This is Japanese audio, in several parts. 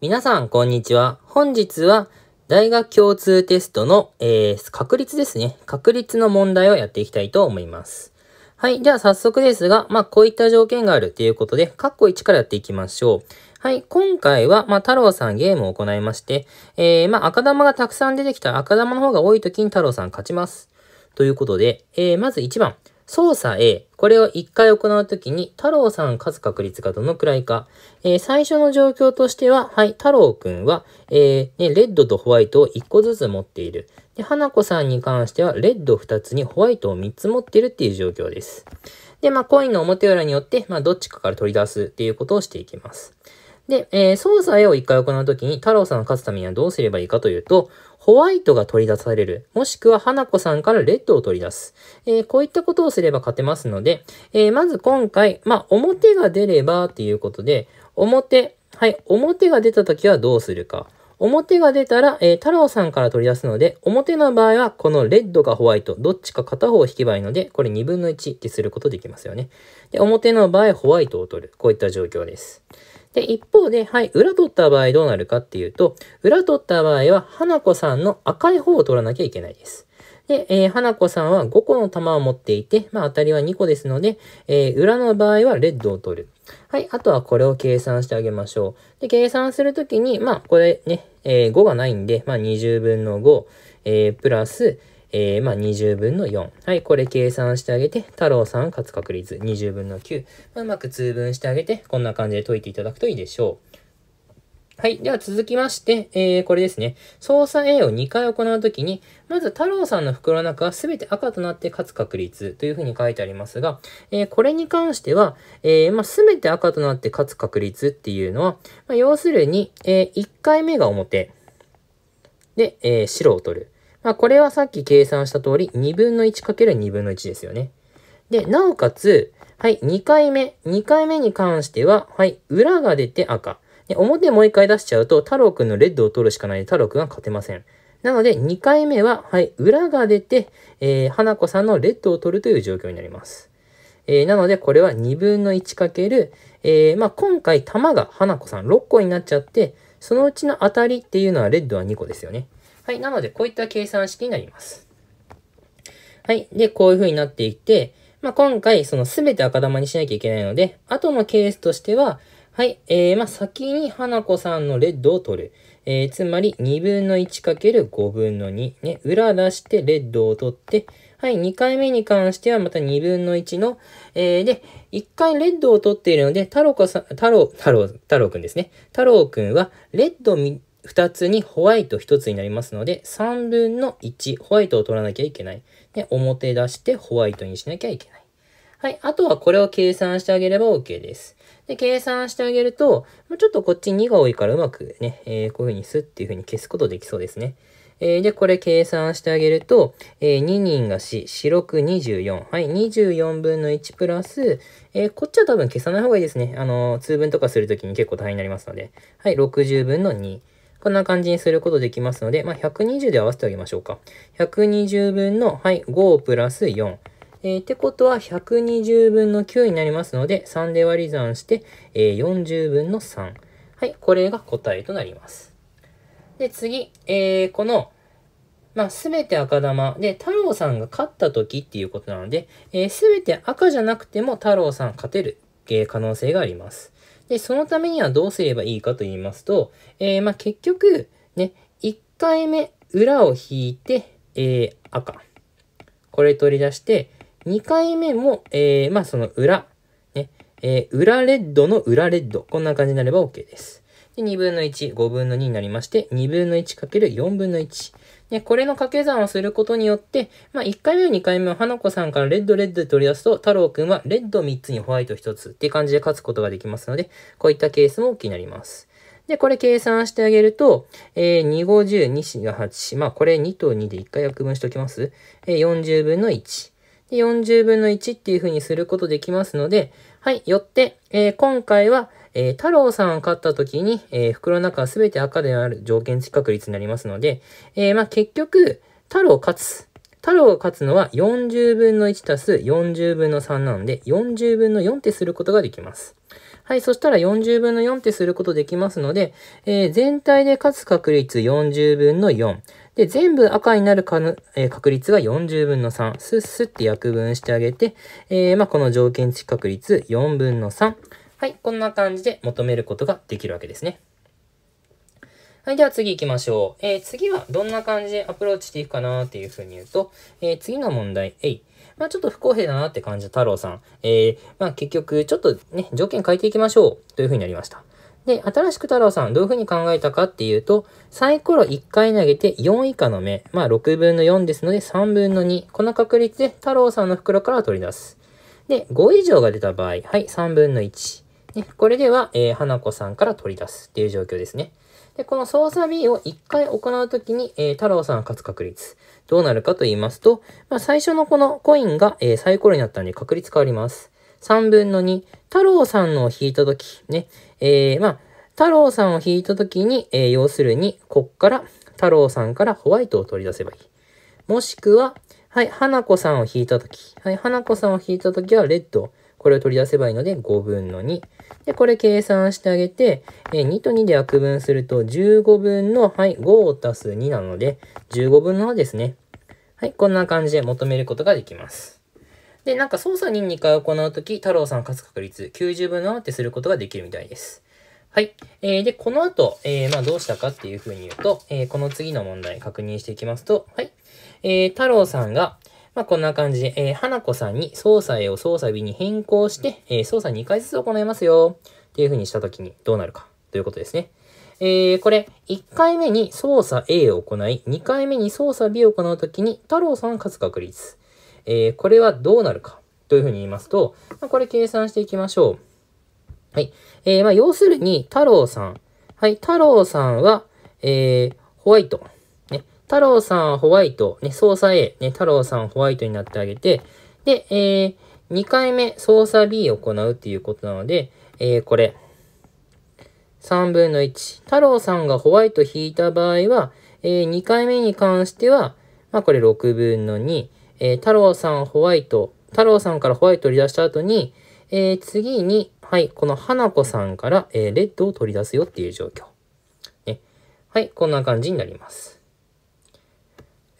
皆さん、こんにちは。本日は、大学共通テストの、えー、確率ですね。確率の問題をやっていきたいと思います。はい。では、早速ですが、まあ、こういった条件があるということで、カッコ1からやっていきましょう。はい。今回は、まあ、太郎さんゲームを行いまして、えー、まあ、赤玉がたくさん出てきた赤玉の方が多い時に太郎さん勝ちます。ということで、えー、まず1番。操作 A。これを1回行うときに、太郎さん勝つ確率がどのくらいか。えー、最初の状況としては、はい、太郎くんは、えー、ね、レッドとホワイトを1個ずつ持っている。で、花子さんに関しては、レッド2つにホワイトを3つ持っているっていう状況です。で、まあ、コインの表裏によって、まあ、どっちかから取り出すっていうことをしていきます。で、えー、操作 A を1回行うときに、太郎さんが勝つためにはどうすればいいかというと、ホワイトが取り出される。もしくは花子さんからレッドを取り出す。えー、こういったことをすれば勝てますので、えー、まず今回、まあ、表が出ればっていうことで、表、はい、表が出たときはどうするか。表が出たら、えー、太郎さんから取り出すので、表の場合はこのレッドかホワイト、どっちか片方を引けばいいので、これ2分の1ってすることできますよね。で、表の場合、ホワイトを取る。こういった状況です。で、一方で、はい、裏取った場合どうなるかっていうと、裏取った場合は、花子さんの赤い方を取らなきゃいけないです。で、えー、花子さんは5個の玉を持っていて、まあ当たりは2個ですので、えー、裏の場合はレッドを取る。はい、あとはこれを計算してあげましょう。で、計算するときに、まあこれね、えー、5がないんで、まあ20分の5、えー、プラス、えー、まあ、20分の4。はい、これ計算してあげて、太郎さん勝つ確率20分の9。まあ、うまく通分してあげて、こんな感じで解いていただくといいでしょう。はい。では続きまして、えー、これですね。操作 A を2回行うときに、まず太郎さんの袋の中は全て赤となって勝つ確率というふうに書いてありますが、えー、これに関しては、えー、まあ、全て赤となって勝つ確率っていうのは、まあ、要するに、え1回目が表。で、え白を取る。まあ、これはさっき計算した通り、2分の 1×2 分の1ですよね。で、なおかつ、はい、2回目。2回目に関しては、はい、裏が出て赤。で、表もう一回出しちゃうと、太郎くんのレッドを取るしかないで、太郎くんが勝てません。なので、2回目は、はい、裏が出て、えー、花子さんのレッドを取るという状況になります。えー、なので、これは2分の1かける、えー、まあ、今回、玉が花子さん6個になっちゃって、そのうちの当たりっていうのは、レッドは2個ですよね。はい。なので、こういった計算式になります。はい。で、こういう風になっていって、まあ、今回、そのすべて赤玉にしなきゃいけないので、後のケースとしては、はい。えー、まあ、先に花子さんのレッドを取る。えー、つまり、2分の 1×5 分の2。ね。裏出してレッドを取って、はい。2回目に関してはまた2分の1の、えー、で、1回レッドを取っているので、太郎かさん、太郎、太郎、太郎くんですね。太郎くんは、レッド2つにホワイト1つになりますので、3分の1、ホワイトを取らなきゃいけない。で、表出してホワイトにしなきゃいけない。はい。あとはこれを計算してあげれば OK です。で、計算してあげると、ちょっとこっち2が多いからうまくね、えー、こういう風にスッっていう風に消すことできそうですね。えー、で、これ計算してあげると、えー、2人が4、四六24。はい、24分の1プラス、えー、こっちは多分消さない方がいいですね。あの通分とかするときに結構大変になりますので。はい、60分の2。こんな感じにすることできますので、まあ、120で合わせてあげましょうか。120分の、はい、5プラス4。えー、ってことは120分の9になりますので、3で割り算して、えー、40分の3。はい、これが答えとなります。で、次、えー、この、ま、すべて赤玉で、太郎さんが勝った時っていうことなので、す、べ、て赤じゃなくても太郎さん勝てる、えー、可能性があります。で、そのためにはどうすればいいかと言いますと、えー、まあ、結局、ね、1回目、裏を引いて、えー、赤。これ取り出して、2回目も、えー、まあ、その裏、ね、え、裏レッドの裏レッド。こんな感じになれば OK です。で、2分の1、5分の2になりまして、2分の1かける4分の1。で、これの掛け算をすることによって、まあ、1回目は2回目は花子さんからレッドレッドで取り出すと、太郎くんはレッド3つにホワイト1つっていう感じで勝つことができますので、こういったケースも大きになります。で、これ計算してあげると、えー、2、50、2、4が8。まあ、これ2と2で1回約分しておきます。えー、40分の1。で、40分の1っていう風にすることできますので、はい、よって、えー、今回は、えー、太郎さんを勝った時に、えー、袋の中は全て赤である条件付き確率になりますので、えー、まあ、結局、太郎勝つ。太郎が勝つのは40分の1たす40分の3なので、40分の4ってすることができます。はい、そしたら40分の4ってすることできますので、えー、全体で勝つ確率40分の4。で、全部赤になるかの、えー、確率が40分の3。スッスッって約分してあげて、えー、まあ、この条件付き確率4分の3。はい、こんな感じで求めることができるわけですね。はい、では次行きましょう。えー、次はどんな感じでアプローチしていくかなっていうふうに言うと、えー、次の問題、えい。まあちょっと不公平だなって感じた太郎さん。えー、まあ結局、ちょっとね、条件変えていきましょうというふうになりました。で、新しく太郎さんどういうふうに考えたかっていうと、サイコロ1回投げて4以下の目、まあ6分の4ですので3分の2。この確率で太郎さんの袋から取り出す。で、5以上が出た場合、はい、3分の1。ね、これでは、えー、花子さんから取り出すっていう状況ですね。で、この操作 B を1回行うときに、えー、太郎さんが勝つ確率。どうなるかと言いますと、まあ、最初のこのコインが、えー、サイコロになったんで確率変わります。3分の2。太郎さんのを引いたとき、ね、えー、まあ、太郎さんを引いたときに、えー、要するに、こっから、太郎さんからホワイトを取り出せばいい。もしくは、はい、花子さんを引いたとき。はい、花子さんを引いたときは、レッド。これを取り出せばいいので、5分の2。で、これ計算してあげて、え2と2で約分すると、15分の、はい、5を足す2なので、15分の7ですね。はい、こんな感じで求めることができます。で、なんか操作に2回行うとき、太郎さん勝つ確率90分の7ってすることができるみたいです。はい。えー、で、この後、えー、まあどうしたかっていうふうに言うと、えー、この次の問題確認していきますと、はい。えー、太郎さんが、まあ、こんな感じで、えー、花子さんに操作 A を操作 B に変更して、えー、操作2回ずつ行いますよ。っていう風にしたときにどうなるかということですね。えー、これ、1回目に操作 A を行い、2回目に操作 B を行うときに、太郎さん勝つ確率。えー、これはどうなるかというふうに言いますと、まあ、これ計算していきましょう。はい。えー、まあ、要するに、太郎さん。はい、太郎さんは、えー、ホワイト。太郎さんホワイト、ね、操作 A、ね、太郎さんホワイトになってあげて、で、えー、2回目操作 B を行うっていうことなので、えー、これ、3分の1。太郎さんがホワイト引いた場合は、えー、2回目に関しては、まあこれ6分の2。えー、太郎さんホワイト、太郎さんからホワイト取り出した後に、えー、次に、はい、この花子さんから、えー、レッドを取り出すよっていう状況。ね。はい、こんな感じになります。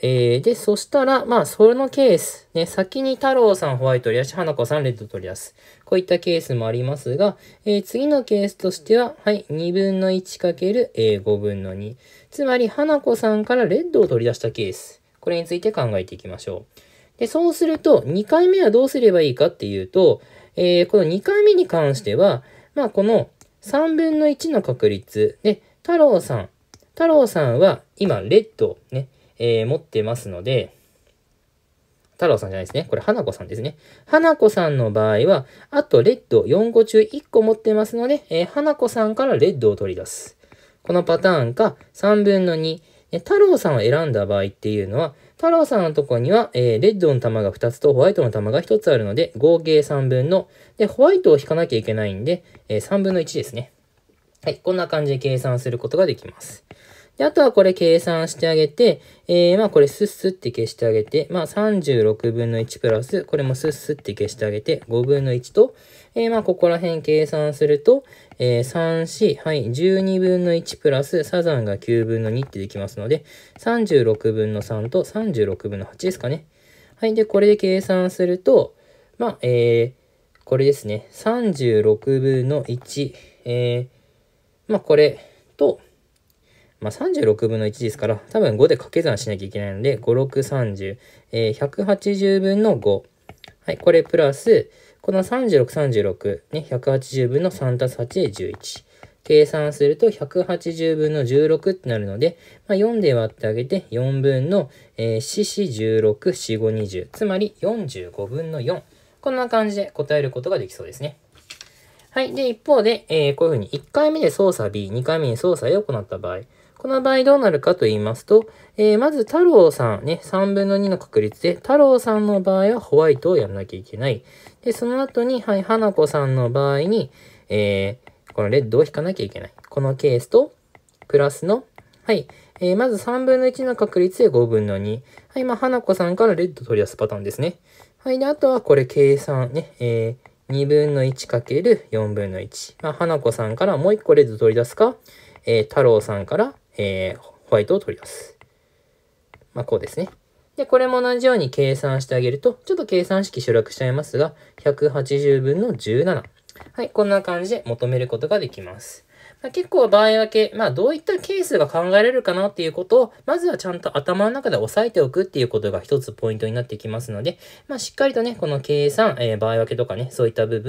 えー、で、そしたら、まあ、そのケース、ね、先に太郎さんホワイト取り出し、花子さんレッド取り出す。こういったケースもありますが、えー、次のケースとしては、はい、2分の1かける、えー、5分の2。つまり、花子さんからレッドを取り出したケース。これについて考えていきましょう。で、そうすると、2回目はどうすればいいかっていうと、えー、この2回目に関しては、まあ、この3分の1の確率で、太郎さん、太郎さんは今、レッド、ね、えー、持ってますので、太郎さんじゃないですね。これ、花子さんですね。花子さんの場合は、あとレッド4個中1個持ってますので、えー、花子さんからレッドを取り出す。このパターンか、3分の2。太郎さんを選んだ場合っていうのは、太郎さんのとこには、えー、レッドの玉が2つとホワイトの玉が1つあるので、合計3分の、で、ホワイトを引かなきゃいけないんで、えー、3分の1ですね。はい、こんな感じで計算することができます。で、あとはこれ計算してあげて、えー、まあこれスッスって消してあげて、まあ36分の1プラス、これもスッスって消してあげて、5分の1と、えー、まあここら辺計算すると、えー、3、4、はい、12分の1プラス、サザンが9分の2ってできますので、36分の3と36分の8ですかね。はい、で、これで計算すると、まあ、えー、これですね、36分の1、えー、まあこれと、まあ、36分の1ですから、多分5で掛け算しなきゃいけないので、5、6、30、えー、180分の5。はい、これプラス、この36、36、ね、180分の3たす8で11。計算すると180分の16ってなるので、まあ、4で割ってあげて4分の、えー、4、4、16、4、5、20。つまり45分の4。こんな感じで答えることができそうですね。はい。で、一方で、えー、こういうふうに1回目で操作 B、2回目に操作 A を行った場合、この場合どうなるかと言いますと、えー、まず太郎さんね、3分の2の確率で、太郎さんの場合はホワイトをやらなきゃいけない。で、その後に、はい、花子さんの場合に、えー、このレッドを引かなきゃいけない。このケースと、プラスの、はい、えー、まず3分の1の確率で5分の2。はい、まあ、花子さんからレッド取り出すパターンですね。はい、で、あとはこれ計算ね、えー、2分の1かける4分の1。まあ、花子さんからもう1個レッド取り出すか、えー、太郎さんから、えー、ホワイトを取り出す。まあ、こうですね。で、これも同じように計算してあげると、ちょっと計算式省略しちゃいますが、180分の17。はい、こんな感じで求めることができます。まあ、結構場合分け、まあどういったケースが考えられるかなっていうことを、まずはちゃんと頭の中で押さえておくっていうことが一つポイントになってきますので、まあしっかりとね、この計算、えー、場合分けとかね、そういった部分を